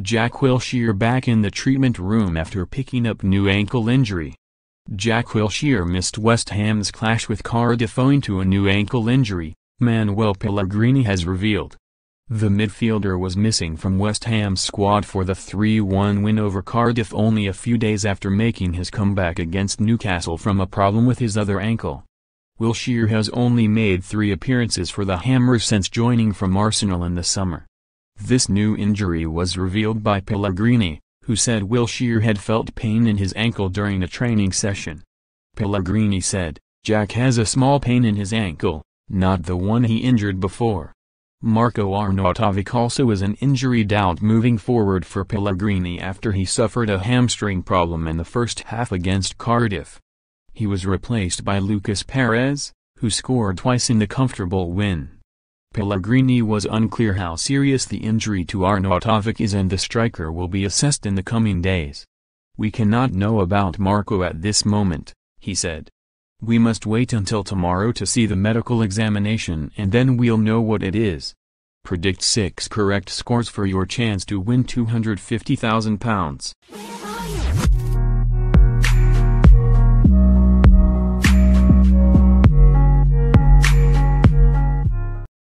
Jack Wilshere back in the treatment room after picking up new ankle injury. Jack Wilshere missed West Ham's clash with Cardiff owing to a new ankle injury, Manuel Pellegrini has revealed. The midfielder was missing from West Ham's squad for the 3-1 win over Cardiff only a few days after making his comeback against Newcastle from a problem with his other ankle. Wilshere has only made three appearances for the Hammers since joining from Arsenal in the summer. This new injury was revealed by Pellegrini, who said Wilshere had felt pain in his ankle during a training session. Pellegrini said, Jack has a small pain in his ankle, not the one he injured before. Marko Arnautovic also is an injury doubt moving forward for Pellegrini after he suffered a hamstring problem in the first half against Cardiff. He was replaced by Lucas Perez, who scored twice in the comfortable win. Pellegrini was unclear how serious the injury to Arnautovic is and the striker will be assessed in the coming days. We cannot know about Marko at this moment, he said. We must wait until tomorrow to see the medical examination and then we'll know what it is. Predict 6 correct scores for your chance to win £250,000.